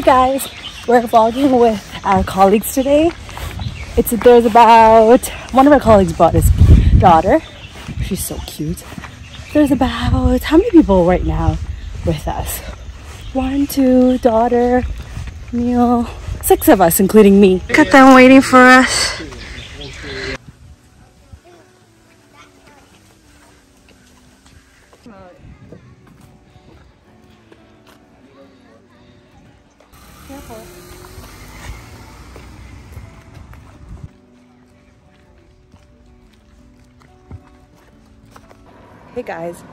Hey guys, we're vlogging with our colleagues today. It's there's about one of our colleagues brought his daughter. She's so cute. There's about how many people right now with us? One, two, daughter, Neil, six of us, including me. Look at them waiting for us. Hey guys,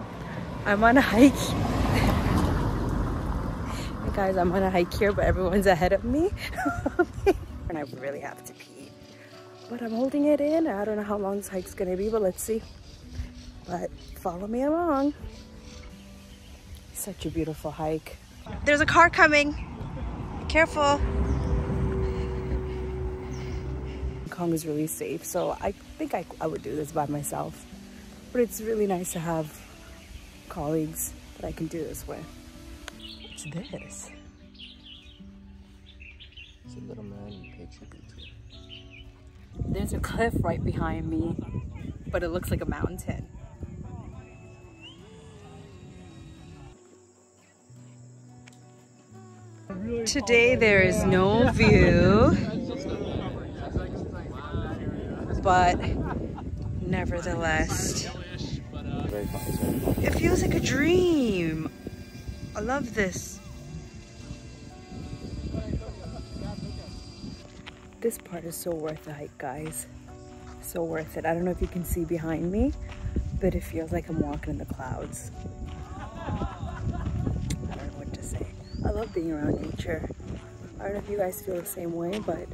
I'm on a hike. hey guys, I'm on a hike here, but everyone's ahead of me. and I really have to pee. But I'm holding it in. I don't know how long this hike's gonna be, but let's see. But follow me along. Such a beautiful hike. There's a car coming. Careful. Hong Kong is really safe, so I think I, I would do this by myself. But it's really nice to have colleagues that I can do this with. What's this? It's a little man you pay tribute to. There's a cliff right behind me, but it looks like a mountain. Today there is no view, but nevertheless, Very fun. It's very fun. it feels like a dream. I love this. This part is so worth the hike, guys. So worth it. I don't know if you can see behind me, but it feels like I'm walking in the clouds. I don't know what to say. I love being around nature. I don't know if you guys feel the same way, but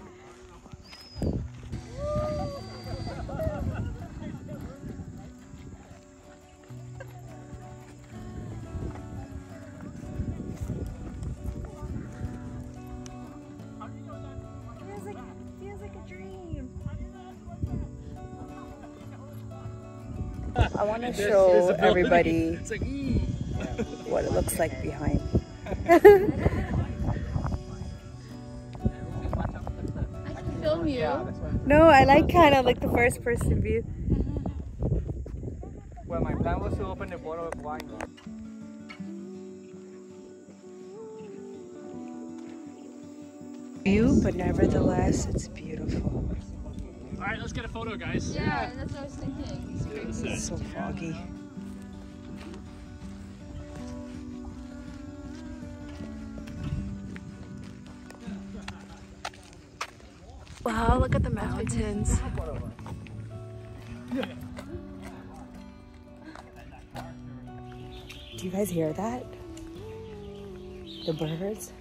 I want to show everybody what it looks like behind. I can film you. No, I like kind of like the first person view. Well, my plan was to open the bottle of wine. View, but nevertheless, it's beautiful. All right, let's get a photo, guys. Yeah, that's what I was thinking. It's. It's so foggy. Wow, look at the mountains. Do you guys hear that? The birds?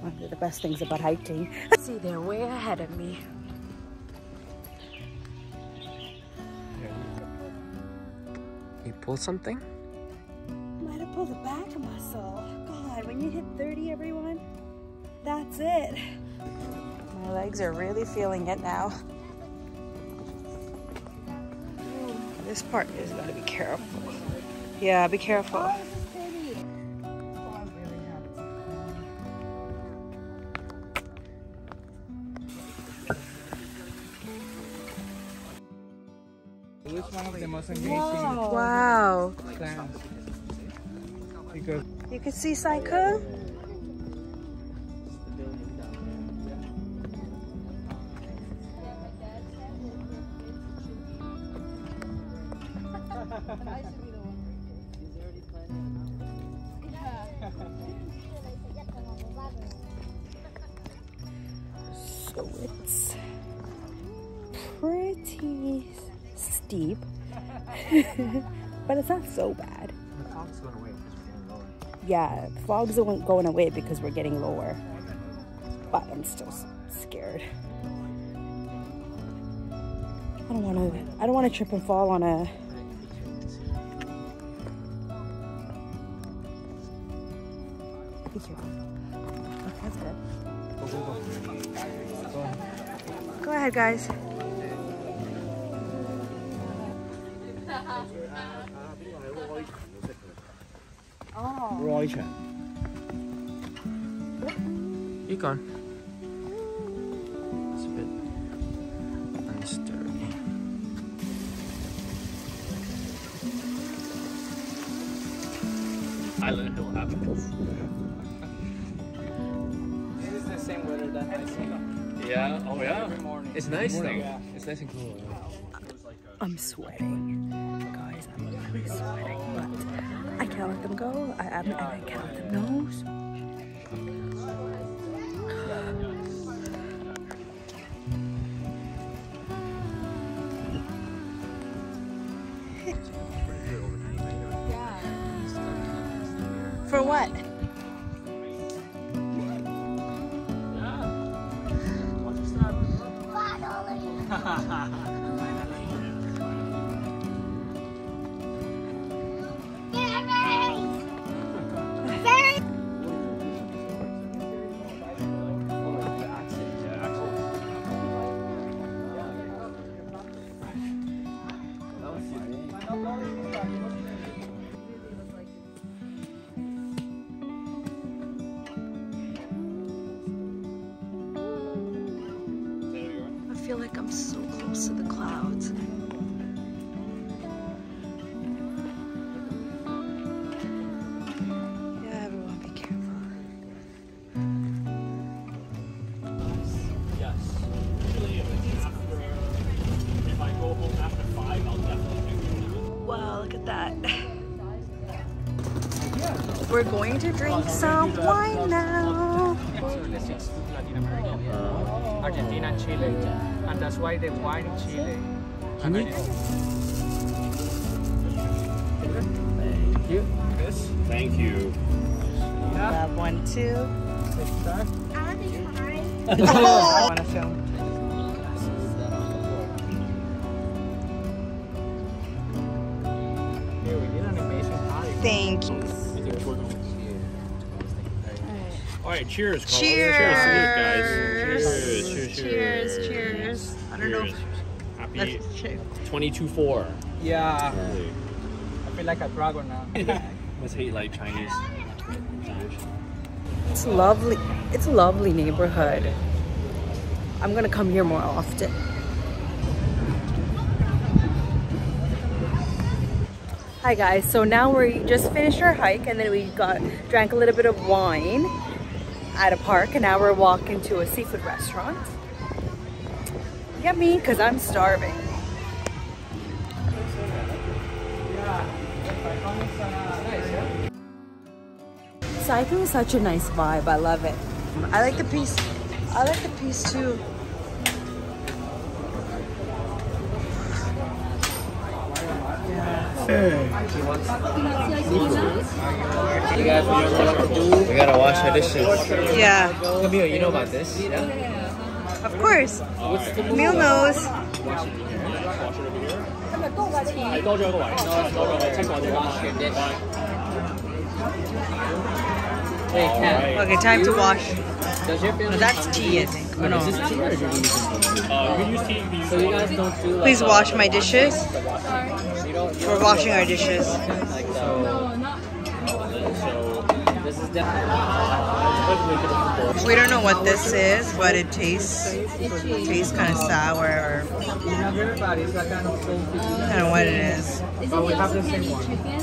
One of the best things about hiking. See, they're way ahead of me. Pull something? Might have pulled a back muscle. God, when you hit 30, everyone, that's it. My legs are really feeling it now. Mm. This part is gotta be careful. Yeah, be careful. One of the most amazing Wow. Because You can see Sai Kung? So it's pretty steep, but it's not so bad. The fog's going away because we're getting lower. Yeah, fog's going away because we're getting lower. But I'm still scared. I don't want to. I don't want to trip and fall on a. Be careful. Okay, that's good. Go ahead, guys. 愛場。Keep going. It's a bit unsturdy. Island Hill happens. This is the same weather that I see. Yeah. Oh yeah. Every morning. It's nice though. Yeah. It's nice and cool. I'm sweating. Guys, I'm sweating, but I can't let them go. I, I, I can't let them know. For what? I feel like I'm so close to the clouds. Yeah, everyone be careful. Yes. Usually if it's after, if I go home after five, I'll definitely pick you. Wow, look at that. We're going to drink some wine now. Latin America, Argentina, and Chile, and that's why the wine in Chile. It is- Thank you. This. Thank you. Yeah. Love one too. I want to film. Here we did an. Thank you. Right. Cheers. Carl. Cheers. Cheers, guys. Cheers. Cheers. Cheers. Cheers. I don't know. Cheers. if- Happy Let's cheers. 22-4. Yeah. I feel like a dragon now. Must hate like Chinese. It's lovely. It's a lovely neighborhood. I'm gonna come here more often. Hi guys, so now we just finished our hike and then we got drank a little bit of wine at a park and now we're walking to a seafood restaurant. Yummy, because I'm starving. Sai Kung is such a nice vibe. I love it. I like the peace. I like the peace too. You guys remember what to do? We gotta wash our dishes. Yeah. Camille, you know about this? Yeah. Of course. Camille knows. Okay, time to wash. No, that's tea, I think. Oh, no. Uh, you can use tea. You can use So you guys don't do like Please wash my dishes. you We're washing our dishes. like the No, not. so this is definitely We don't know what this is, but it tastes tastes kind of sour or You have everybody. It's like kind of salty. I don't know what it is. Is But we it have the also same candy one. chicken?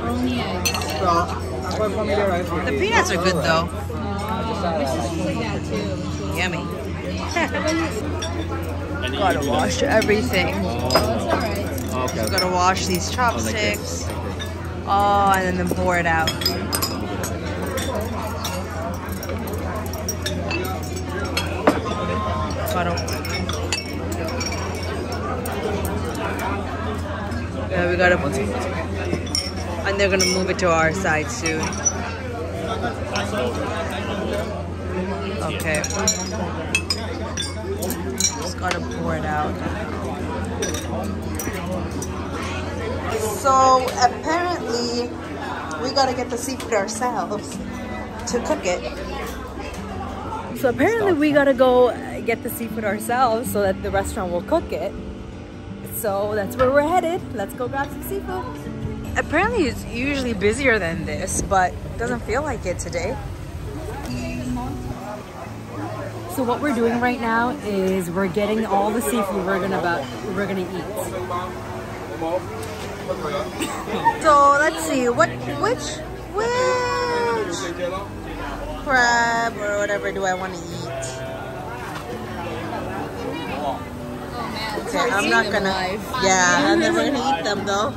Or only eggs? So I'm quite familiarized with The it. peanuts are good though. Oh, this is like that too. Yummy. and Gotta wash everything. Oh, it's alright. Okay. Gotta wash these chopsticks. Oh, and then pour it out. Yeah, we gotta. And they're gonna move it to our side soon. Okay. Just gotta pour it out. So apparently, we gotta get the seafood ourselves to cook it. So apparently, we gotta go get the seafood ourselves so that the restaurant will cook it. So that's where we're headed. Let's go grab some seafood. Apparently, it's usually busier than this, but it doesn't feel like it today. So what we're doing right now is we're getting all the seafood we're gonna about we're gonna eat. So let's see, what which which crab or whatever do I want to eat? Oh man. it's Okay, I'm not gonna. live. Yeah, I'm never gonna eat them though.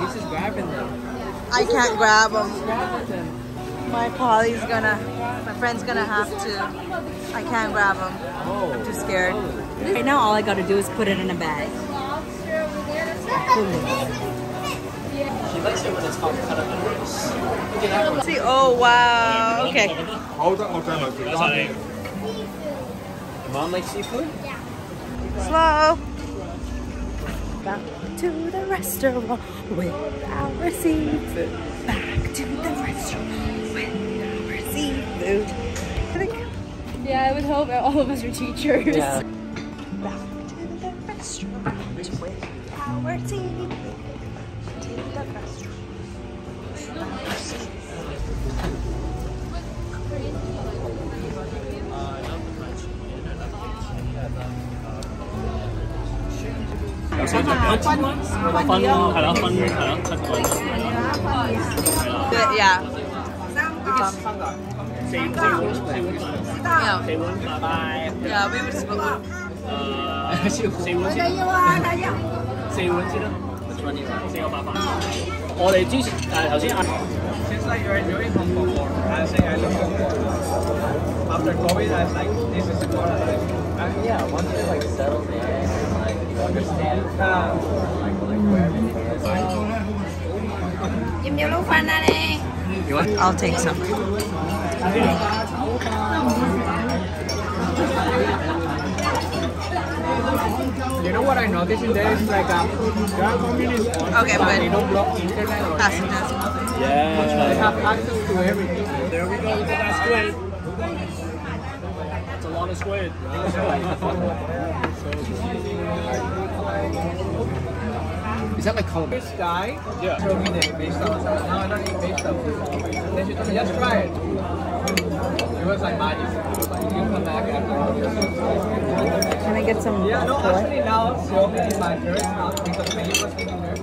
He's just grabbing them. I can't grab them. Grabbing them. My Polly's gonna, my friend's gonna have to. I can't grab them. Oh. I'm too scared. Right now all I gotta do is put it in a bag. She likes it when it's called cut up. See, oh wow. Okay. Mom likes seafood? Slow. Back to the restaurant with our seafood. Back to the restaurant with our seafood. Yeah, I would hope that all of us are teachers. Yeah. Back to the restaurant with our seafood. To the restaurant. Yeah. 三三個，四四碗，四碗飯，四碗，四碗，拜拜。呀，微微四碗啊，呃，四碗。大家要啊，大家要。四碗先啦，四碗先，四個八百。我哋之前誒頭先啊，小細個有啲困惑，係啊，係啊。After COVID, I like this is more like, yeah, want to like settle, like understand. 有冇碌番啊你？I'll take some. You know what I noticed in there is like uh, there are communist Okay, but but- they don't block internet or Passengers. They have access to everything. There we go with that squid. It's a lot of squid. Is that like color? This guy yeah. showed me the fish stuff. No, I don't eat fish stuff. Then she told me, just try it. It was like magic. Like, you come back after Can I get some Yeah, no, actually now, she opened my first because when you was making her,